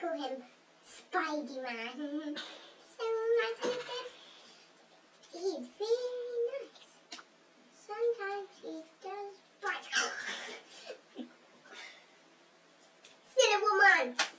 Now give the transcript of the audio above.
call him Spidey-Man. so nice and He's very nice. Sometimes he does bite. Cinnamon!